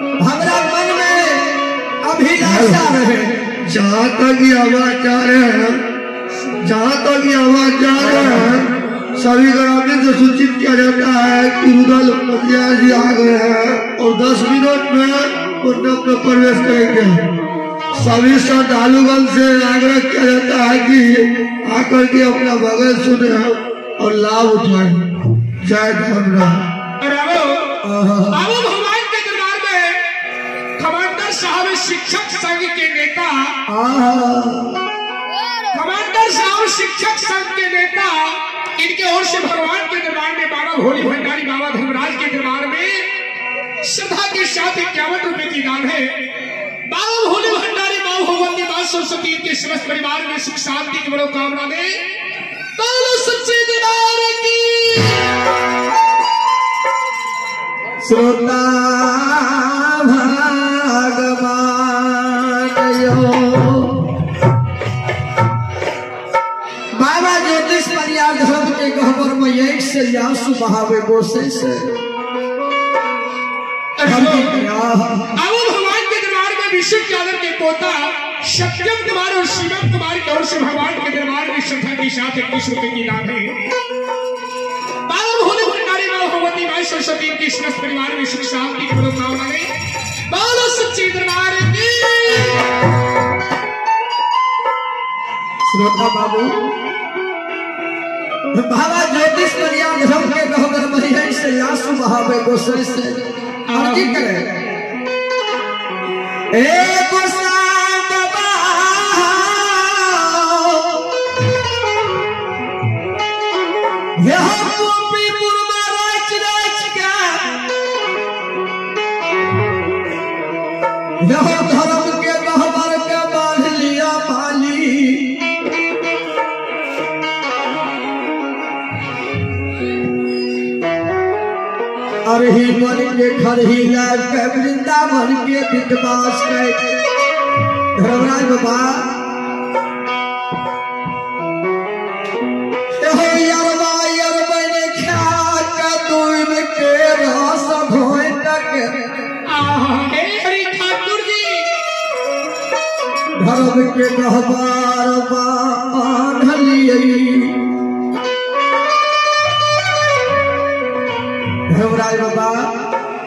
हमरा मन में अभिलाषा रहे जहाँ तक ये आवाज़ जा रहे हैं। जहाँ तक ये आवाज़ जा रहे हैं। सभी ग्रामीण से सूचित किया जाता है कि रुदल मुखिया जी आ गए हैं और 10 मिनट में मंडप में प्रवेश करेंगे। सभी श्रद्धालुगण से आग्रह किया जाता है कि आकर के अपना बगल सुने और लाभ उठाएँ। जय धर्मराज। और साहब शिक्षक संघ के नेता। कमांडर साहब शिक्षक संघ के नेता। इनके ओर से भगवान के दरबार में बाबा भोली भंडारी बाबा धर्मराज के दरबार में श्रद्धा के साथ इक्यावन रुपए की दान है। बाबा भोले भंडारी माँ भगवती माँ सरस्वती के समस्त परिवार में सुख शांति की मनोकामना बोलो सच्चे की। श्रोता एक से यासु बहावे गोसे से विष्णु यादव के पोता सत्यम कुमार और शिवम कुमार की ओर से भगवान के दरबार में श्रद्धा के साथ इक्कीस रुपए की दान है। भगवती माँ सरस्वती के समस्त परिवार में सुख शांति की मनोकामना में बोलो सच्चे दरबार की। श्रोता बाबू बाबा ज्योतिष परियार धर्म के गहबर में एक से यासु बहावे गोसे से अर्जी करे? ए गोसा बाबा यह गोपी मुर्मा राज राज का। यह धर्म के खरही लाल के वृंदावन के विद्वास के धर्मराज बाबा। हे धर्म के गहबार धर्मराज बाबा। हे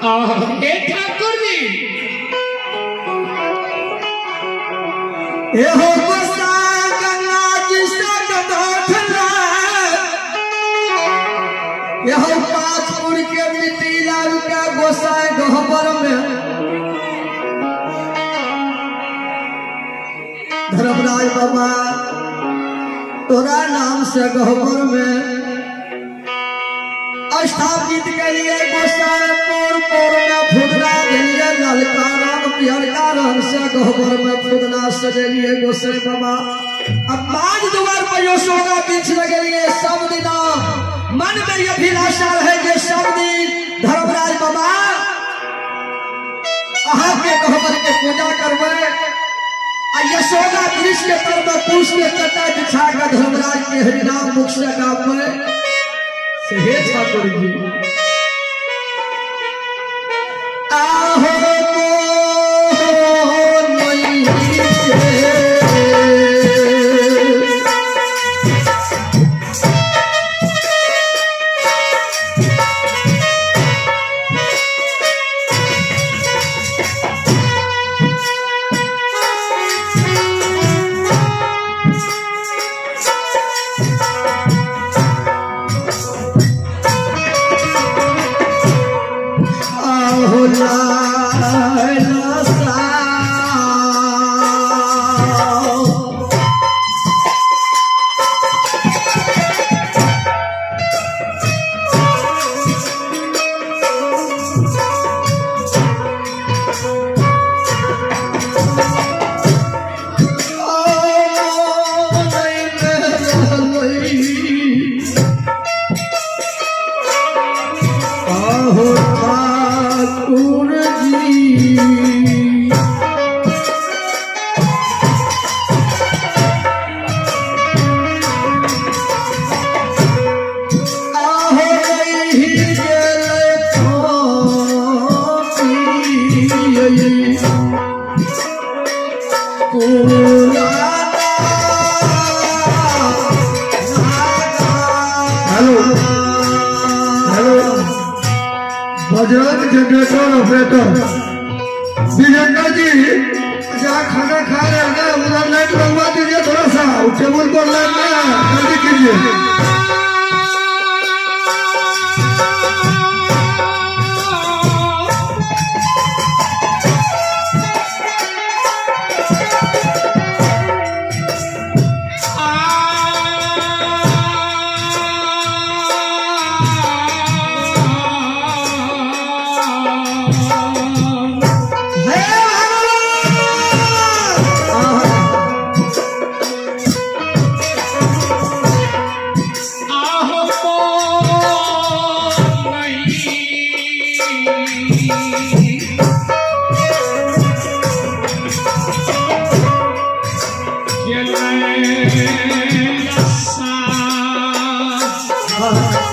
ठाकुर जी। गंगा पाँचपुर के मिट्टीला के गोसाई गहबर में। धर्मराज बाबा तोरा नाम से गहबर में। स्थापित के लिए गोसाईपुर पुर में फुदना देलिए ललका रंग पियरका रंग से गहबर में फुदना सजेलिए गोसाई बाबा अब पाँच द्वार पर यशोदा बीच लगेलिए सब दिना मन में ये अभिलाषा है कि सब दिन धर्मराज बाबा अहाँ के गहबर के पूजा करबै आ यशोदा के तर में पुष्प के चट्टा बिछा कर धर्मराज के हरिनाम मुख से गावे हे ठाकुर जी। आहो ऑपरेटर विजेंद्र जी जहाँ खाना खा रहे हैं उधर लाइट 慢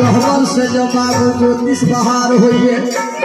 से जब आगो ज्योतिष तो बहार होइए।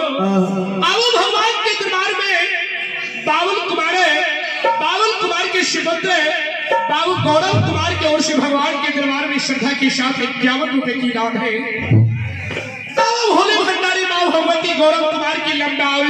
आओ भगवान के दरबार में बावन कुमार पावन कुमार के शिवपुत्र बाबू गौरव कुमार के ओर से भगवान के दरबार में श्रद्धा के साथ इक्यावन रुपए की दान है। भंडारी माओ भगवती गौरव कुमार की लंबा